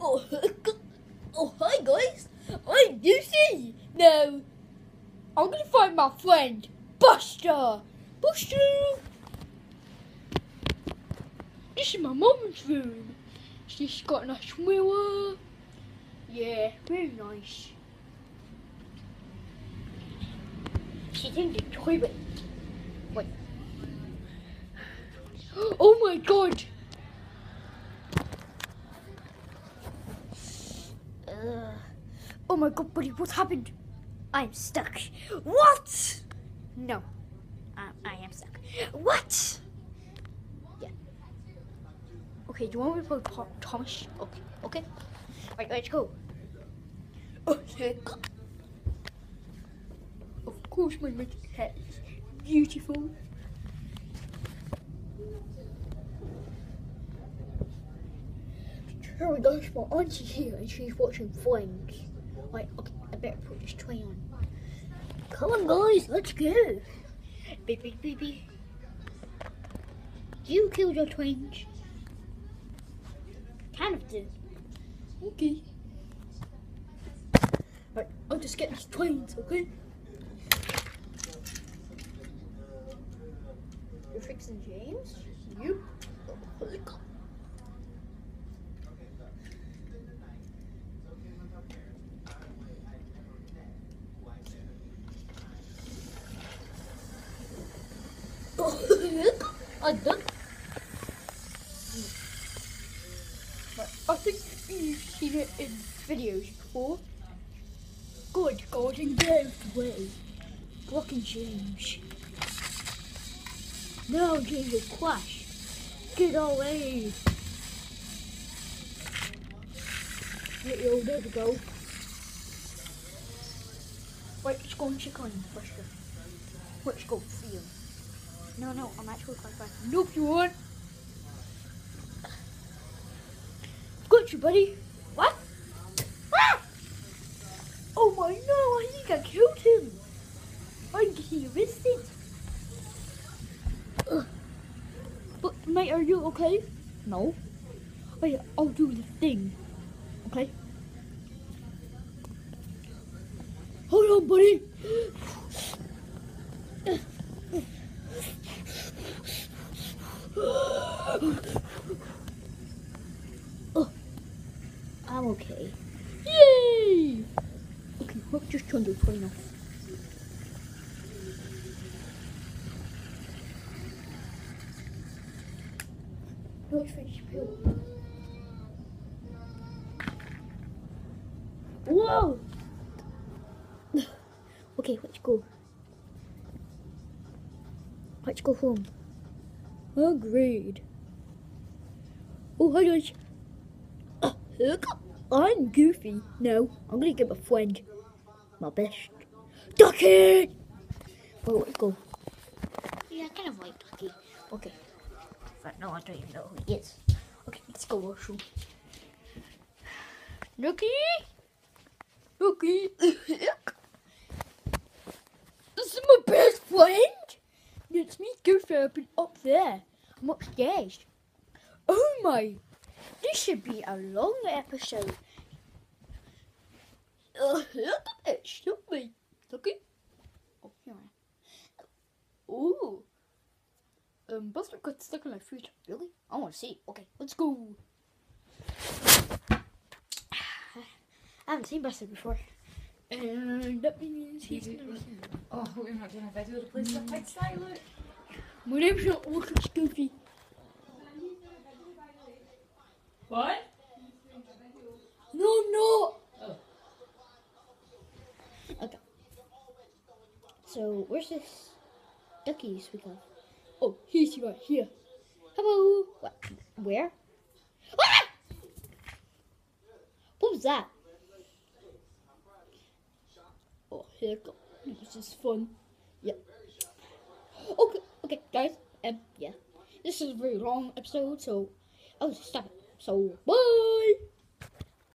Oh, oh, hi guys. I'm Lucy. Now, I'm gonna find my friend Buster. Buster. This is my mum's room. She's got a nice mirror. Yeah, very nice. She's in the toilet. Wait. Oh my god. Uh, oh my god, buddy, what happened? I'm stuck. What? No, I, am stuck. What? Yeah. Okay, do you want me to play Tho- Thomas? Okay, okay. Right, let's go. Okay. Of course, my magic hat is beautiful. Oh my gosh, my auntie here and she's watching Friends. Wait, okay, I better put this tray on. Come on, guys, let's go. Baby, baby. You killed your twins. Kind of did. Okay. Right, I'll just get these twins, okay? You're fixing James? You? I done. But I think you've seen it in videos before. Good golden gift way. Blocking James. No, James will crash. Get away. Yo, there we go. Wait, let's go and check on. Let's go him. No, no, I'm actually quite fine. Nope, you won't. Got you, buddy. What? Ah! Oh my no, I think I killed him. I'm getting arrested. Ugh. But mate, are you okay? No. Wait, I'll do the thing. Okay. Hold on, buddy. Oh, I'm okay. Yay! Okay, look, just turned the plane off. No, it's finished. Whoa! okay, let's go. Let's go home. Agreed. Oh, hi guys. Uh, look, I'm Goofy. No, I'm gonna get my friend. My best. Ducky! Oh, let's go. Yeah, I kind of like Ducky. Okay. But no, I don't even know who he is. Okay, let's go, Marshall. Ducky! Ducky! this is my best friend! It's me, Goofy, up, up there. I'm upstairs. My! This should be a long episode. Uh, look at it, shoot me. Look it. Oh, here I am. Ooh. Um, Buster got stuck in my food. Really? I want to see. Okay, let's go. I haven't seen Buster before. And that means he's never seen. Oh, we're not doing a video to play stuff like Silent. My name's not Lucas Goofy. What? No, no. Oh. Okay. So where's this ducky you speak of? Oh, he's right here. Hello. What? Where? Ah! What was that? Oh, here we go. This is fun. Yep. Okay, okay, guys. Um, yeah. This is a very long episode, so I'll just stop it. So, bye.